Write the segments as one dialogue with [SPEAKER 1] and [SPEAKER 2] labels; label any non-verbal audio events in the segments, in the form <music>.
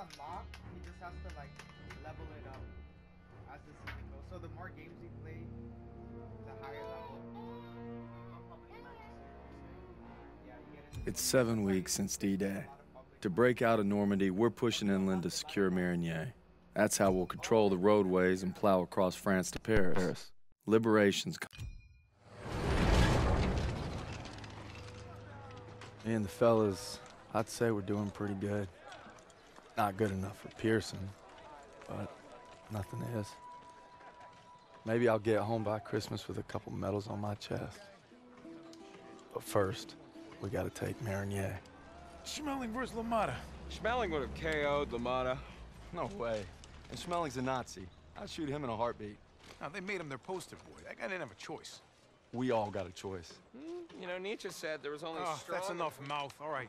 [SPEAKER 1] unlocked. He just has to like level it up as the season goes. So the more games you play, the higher level. Yeah, you get into
[SPEAKER 2] It's seven weeks since D-Day. To break out of Normandy, we're pushing inland to secure Marigny. That's how we'll control the roadways and plow across France to Paris. Liberation's coming. Me and the fellas, I'd say we're doing pretty good. Not good enough for Pierson, but nothing is. Maybe I'll get home by Christmas with a couple medals on my chest. But first, we gotta take Marigny.
[SPEAKER 3] Schmeling versus LaMotta.
[SPEAKER 4] Schmeling would have KO'd LaMotta.
[SPEAKER 2] No way. And Schmeling's a Nazi. I'd shoot him in a heartbeat.
[SPEAKER 3] Now, they made him their poster boy. That guy didn't have a choice.
[SPEAKER 2] We all got a choice.
[SPEAKER 4] Hmm, you know, Nietzsche said there was only ah,
[SPEAKER 3] Oh,
[SPEAKER 4] strong...
[SPEAKER 3] that's enough mouth. All right.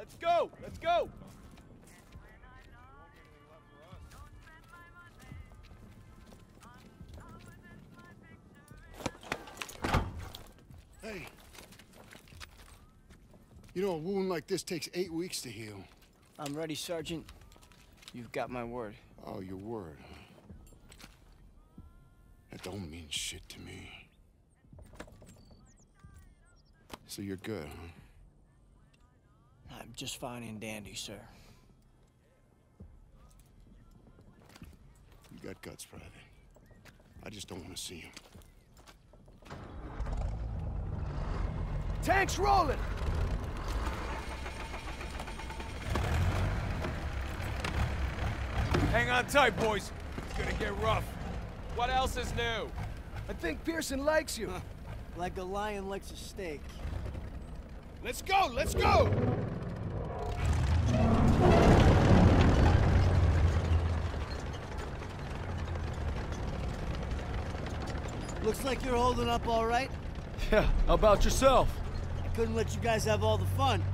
[SPEAKER 5] Let's go. Let's go.
[SPEAKER 6] Hey. You know, a wound like this takes eight weeks to heal.
[SPEAKER 7] I'm ready, Sergeant. You've got my word.
[SPEAKER 6] Oh, your word, huh? That don't mean shit to me. So you're good, huh?
[SPEAKER 7] I'm just fine and dandy, sir.
[SPEAKER 6] You got guts, Private. I just don't want to see him.
[SPEAKER 5] Tanks rolling. Hang on tight, boys. It's gonna get rough.
[SPEAKER 4] What else is new?
[SPEAKER 5] I think Pierson likes you.
[SPEAKER 7] Like a lion likes a steak.
[SPEAKER 6] Let's go! Let's go!
[SPEAKER 7] Looks like you're holding up all right. <laughs>
[SPEAKER 2] Yeah, how about yourself?
[SPEAKER 7] I couldn't let you guys have all the fun.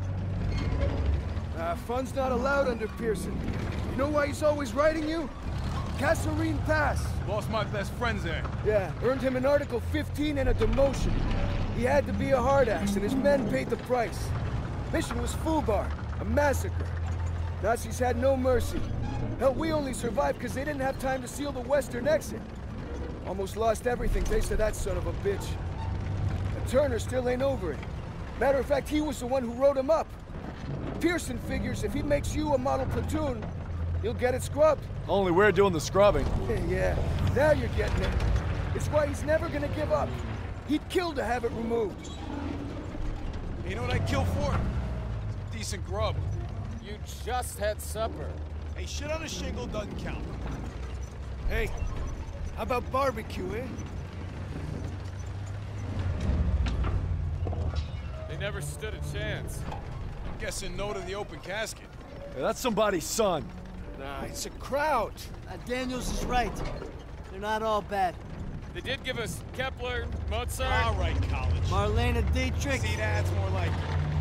[SPEAKER 5] Uh, fun's not allowed under Pierson. You know why he's always writing you? Kasserine Pass.
[SPEAKER 3] Lost my best friends there.
[SPEAKER 5] Yeah, earned him an Article 15 and a demotion. He had to be a hard ass, and his men paid the price. Mission was Fubar, a massacre. Nazis had no mercy. Hell, we only survived because they didn't have time to seal the western exit. Almost lost everything thanks to that son of a bitch. And Turner still ain't over it. Matter of fact, he was the one who wrote him up. Pierson figures if he makes you a model platoon, he'll get it scrubbed.
[SPEAKER 2] Only we're doing the scrubbing. <laughs>
[SPEAKER 5] yeah, now you're getting it. It's why he's never gonna give up. He'd kill to have it removed.
[SPEAKER 3] You know what I'd kill for? Some decent grub.
[SPEAKER 4] You just had supper.
[SPEAKER 3] Hey, shit on a shingle doesn't count.
[SPEAKER 5] Hey, how about barbecue, eh?
[SPEAKER 4] They never stood a chance.
[SPEAKER 3] I'm guessing no to the open casket.
[SPEAKER 2] that's somebody's son.
[SPEAKER 5] Nah, it's a crowd.
[SPEAKER 7] Uh, Daniels is right. They're not all bad.
[SPEAKER 4] They did give us Kepler, Mozart.
[SPEAKER 3] All right, college.
[SPEAKER 7] Marlene Dietrich.
[SPEAKER 3] See, that's more like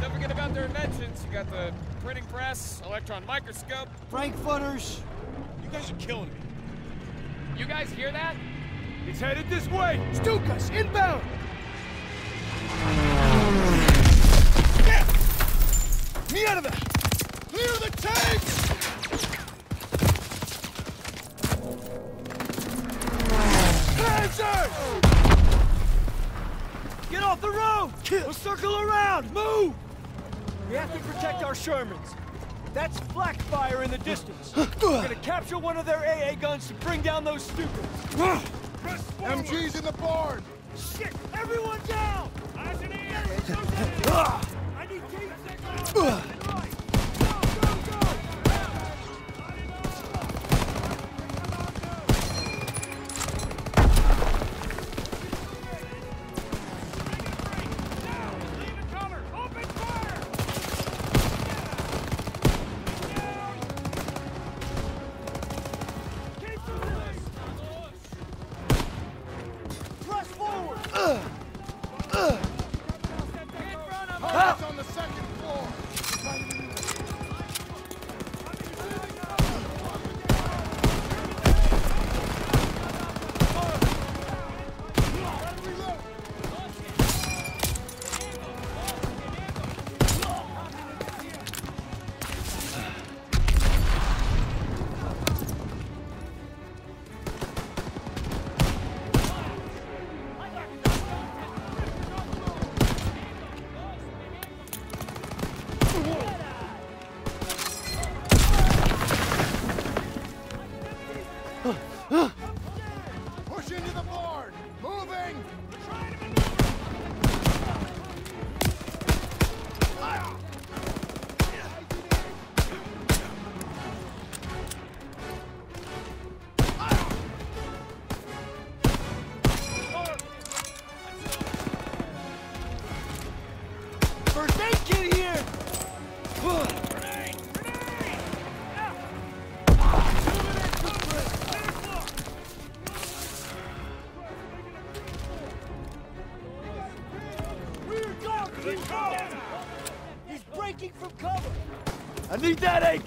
[SPEAKER 4] Don't forget about their inventions. You got the printing press, electron microscope.
[SPEAKER 7] Frankfurters.
[SPEAKER 3] You guys are killing me.
[SPEAKER 4] You guys hear that?
[SPEAKER 5] It's headed this way. Stukas, inbound. Me out of there. Clear the tanks. We'll circle around! Move! We have to protect our Shermans. That's flak fire in the distance. We're gonna capture one of their AA guns to bring down those Stukas.
[SPEAKER 6] MG's in the barn!
[SPEAKER 5] Shit! Everyone down! <laughs> I need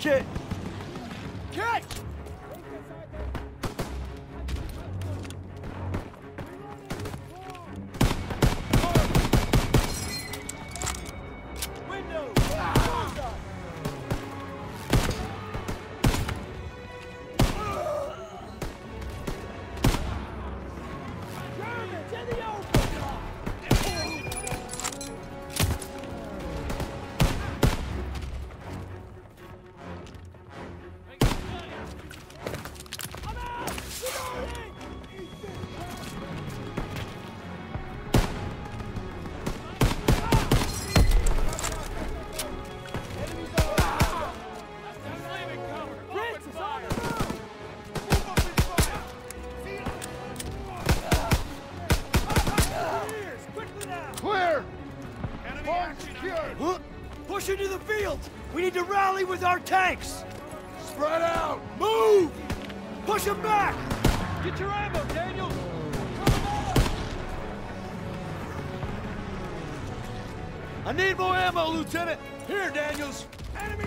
[SPEAKER 5] need Push into the fields! We need to rally with our tanks!
[SPEAKER 6] Spread out!
[SPEAKER 5] Move! Push them back! Get your ammo, Daniel! I need more ammo, Lieutenant! Here, Daniels! Enemy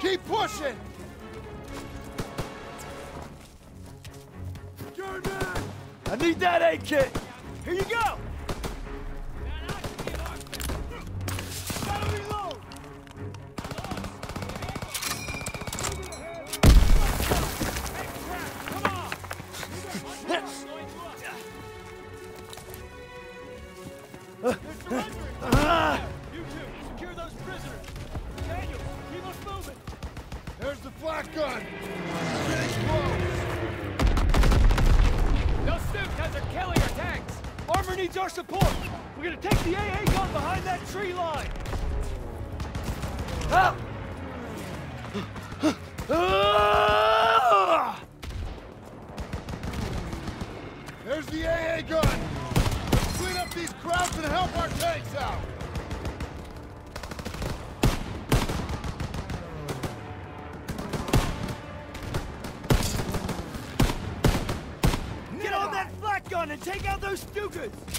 [SPEAKER 6] Keep pushing!
[SPEAKER 5] I need that aid kit!
[SPEAKER 6] The
[SPEAKER 5] AA gun behind that tree line! Help! Ah!
[SPEAKER 6] There's the AA gun! Let's clean up these crowds and help our tanks out!
[SPEAKER 5] Get on that flak gun and
[SPEAKER 7] and take out those Stukas!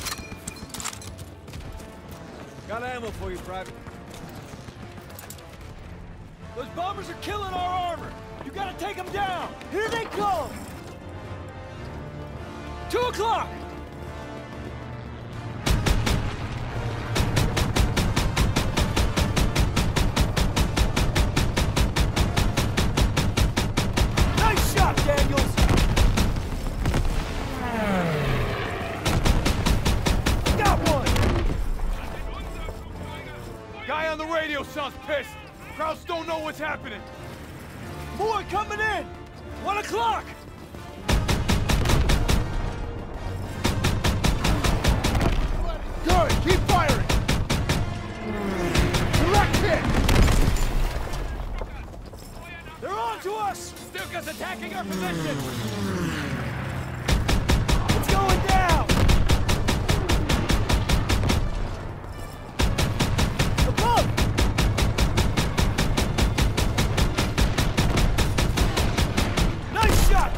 [SPEAKER 5] Got ammo for you, Private. Those bombers are killing our armor! You gotta take them down!
[SPEAKER 7] Here they come!
[SPEAKER 5] Two o'clock!
[SPEAKER 6] What's.
[SPEAKER 5] More coming in! One o'clock!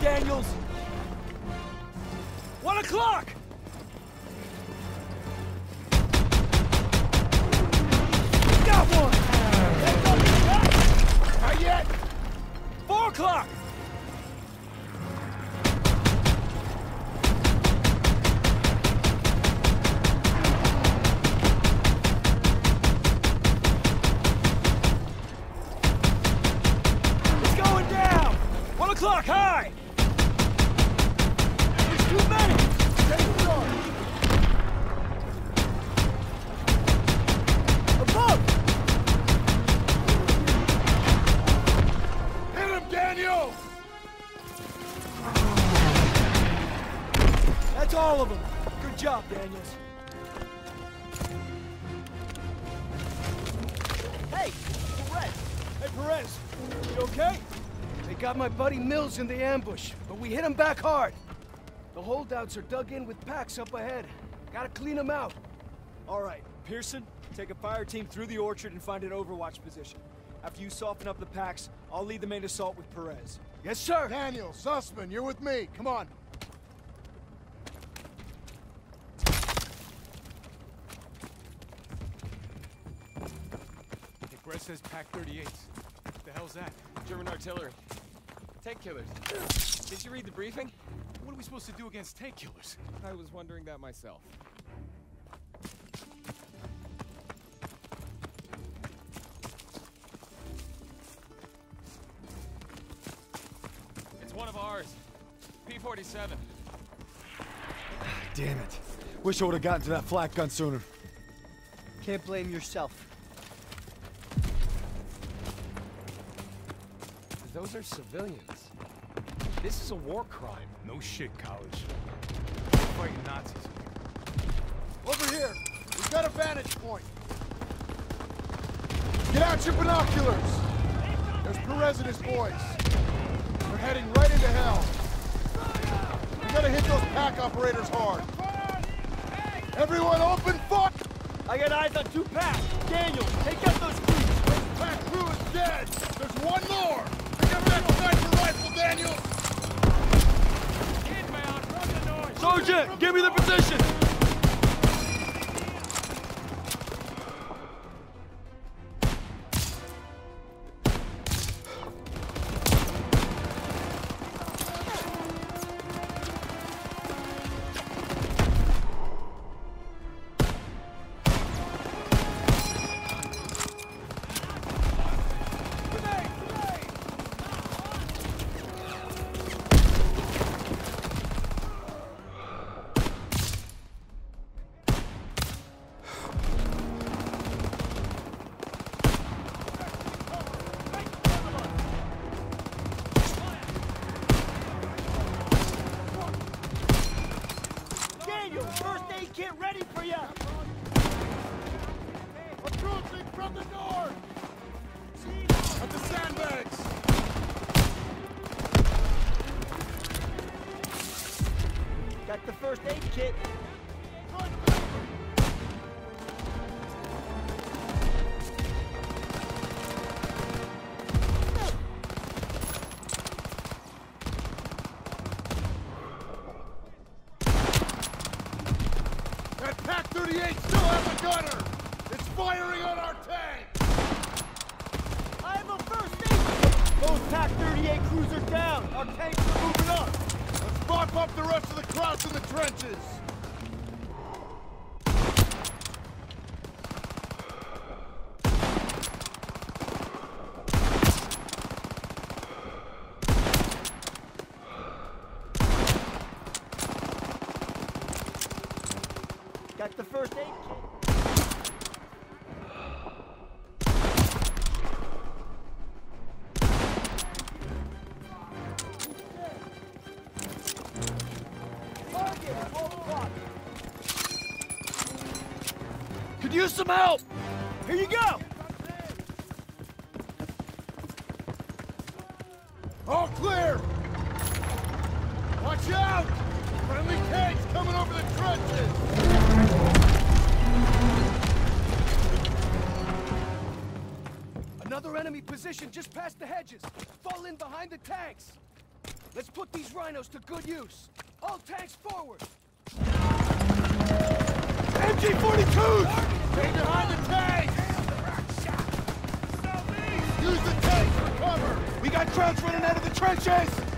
[SPEAKER 7] Daniels!
[SPEAKER 5] One o'clock!
[SPEAKER 7] Got one!
[SPEAKER 6] Not yet.
[SPEAKER 5] Four o'clock!
[SPEAKER 7] All of them. Good job, Daniels. Hey, Perez. Hey, Perez. You okay? They got my buddy Mills in the ambush, but we hit him back hard. The holdouts are dug in with packs up ahead. Gotta clean them out.
[SPEAKER 5] All right, Pierson, take a fire team through the orchard and find an overwatch position. After you soften up the packs, I'll lead the main assault with Perez.
[SPEAKER 7] Yes, sir.
[SPEAKER 6] Daniel, Zussman, you're with me. Come on. Brett says Pak 38. The hell's that?
[SPEAKER 4] German artillery. Tank killers. Did you read the briefing?
[SPEAKER 6] What are we supposed to do against tank killers?
[SPEAKER 4] I was wondering that myself. It's one of ours. P-47.
[SPEAKER 5] Ah, damn it. Wish I would have gotten to that flak gun sooner.
[SPEAKER 8] Can't blame yourself.
[SPEAKER 4] Those are civilians. This is a war crime.
[SPEAKER 6] No shit, college. We're fighting Nazis. Over here. We've got a vantage point. Get out your binoculars. There's Perez and his boys. They're heading right into hell. We gotta hit those Pak operators hard. Everyone open fire!
[SPEAKER 7] I got eyes on two packs. Daniels,
[SPEAKER 6] Up
[SPEAKER 4] the
[SPEAKER 6] rest of the crowds in the trenches!
[SPEAKER 5] help! Here you go!
[SPEAKER 6] All clear! Watch out! Friendly tanks coming over the trenches!
[SPEAKER 5] Another enemy position just past the hedges! Fall in behind the tanks! Let's put these rhinos to good use! All tanks forward!
[SPEAKER 6] MG-42! Stay behind the tank! Use the tank for cover!
[SPEAKER 5] We got crowds running out of the trenches!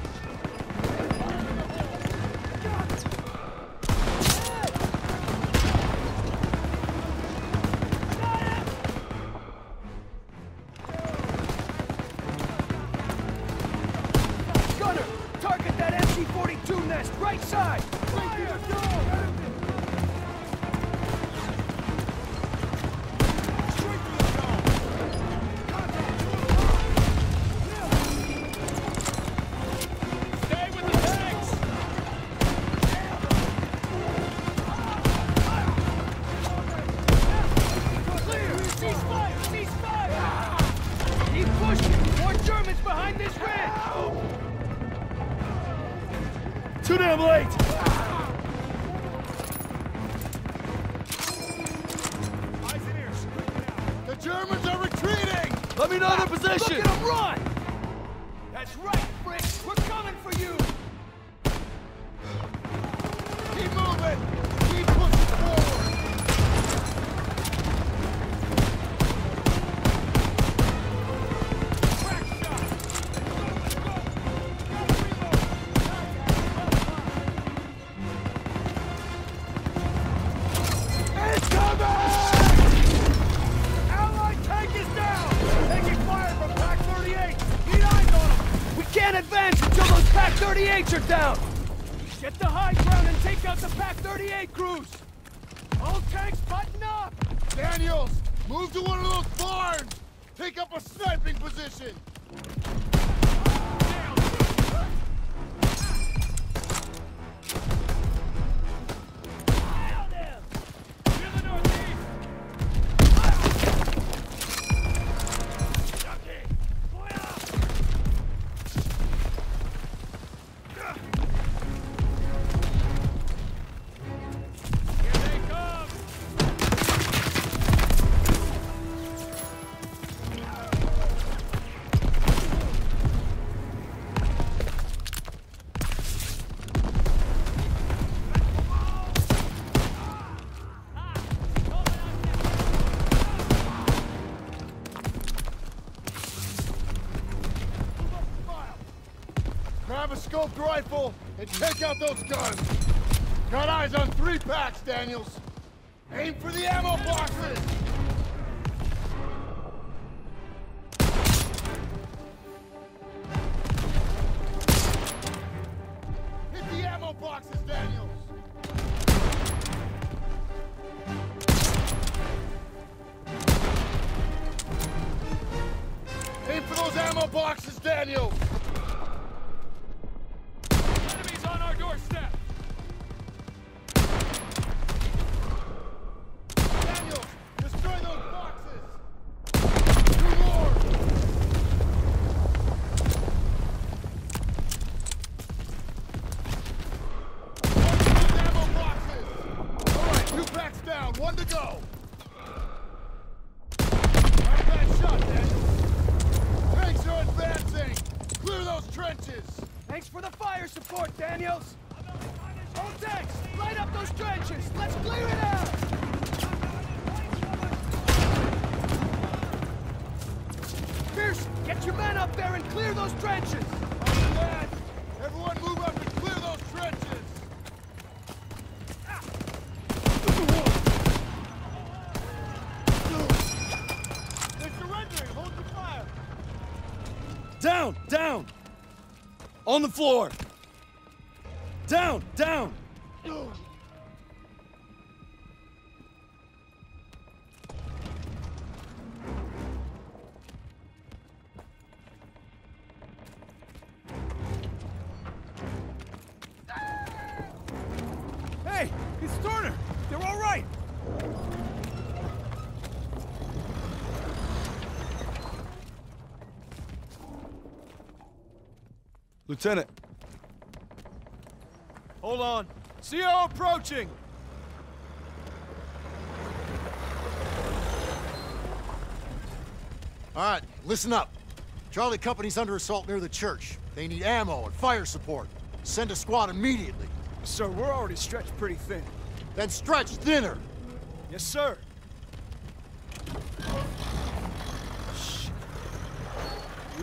[SPEAKER 6] Scoped rifle and take out those guns. Got eyes on three packs, Daniels. Aim for the ammo boxes!
[SPEAKER 9] There and clear those trenches!
[SPEAKER 6] Everyone move up and clear those trenches!
[SPEAKER 9] They're surrendering! Hold your fire!
[SPEAKER 5] Down! Down! On the floor! Down! Down!
[SPEAKER 10] Lieutenant,
[SPEAKER 5] Hold on. CO approaching!
[SPEAKER 11] All right, listen up. Charlie Company's under assault near the church. They need ammo and fire support. Send a squad immediately.
[SPEAKER 5] Sir, we're already stretched pretty thin.
[SPEAKER 11] Then stretch thinner.
[SPEAKER 5] Yes, sir.
[SPEAKER 6] We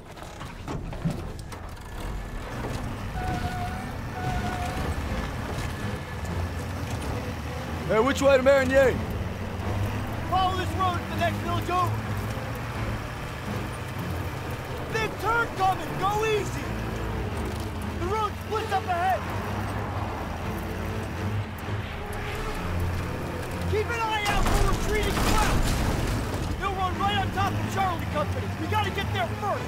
[SPEAKER 10] Hey, which way to Marigny?
[SPEAKER 9] Follow this road to the next village over. Big turn coming! Go easy! The road splits up ahead! Keep an eye out for retreating crowds! They'll run right on top of Charlie Company! We gotta get there first!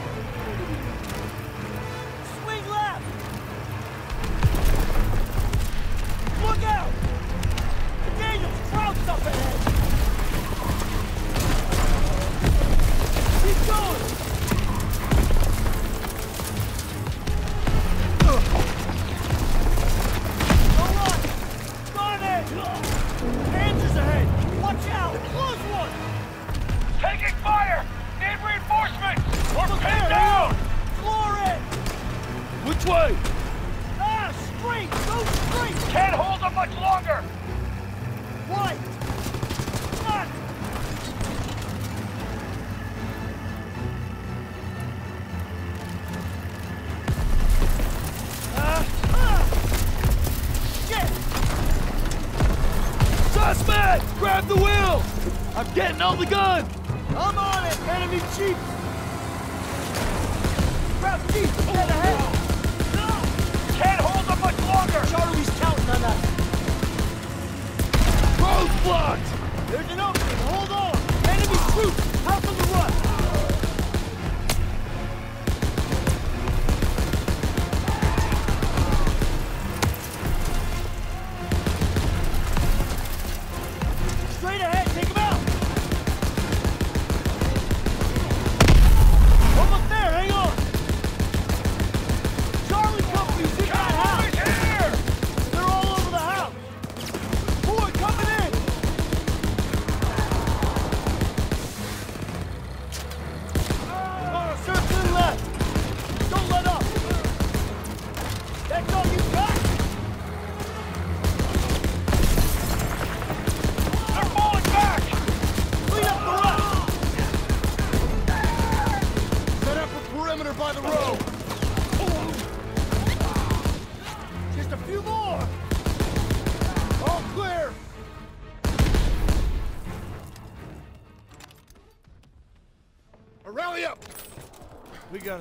[SPEAKER 9] Swing left! Look out! Daniels, crowds up ahead! Enemy jeep! Grab jeep! Head ahead!
[SPEAKER 12] Can't hold them much longer!
[SPEAKER 9] Charlie's counting on us!
[SPEAKER 10] Road's blocked!
[SPEAKER 9] There's an opening! Hold on! Enemy troops! Out on the run!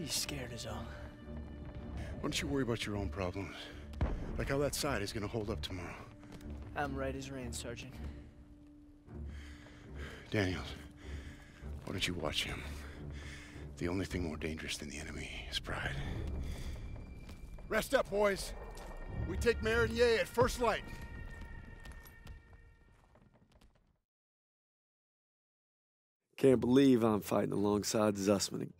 [SPEAKER 13] He's scared as all.
[SPEAKER 6] Why don't you worry about your own problems? Like how that side is gonna hold up tomorrow.
[SPEAKER 9] I'm right as rain, Sergeant.
[SPEAKER 6] Daniels, why don't you watch him? The only thing more dangerous than the enemy is pride. Rest up, boys. We take Marigny at first light.
[SPEAKER 2] Can't believe I'm fighting alongside Zussman.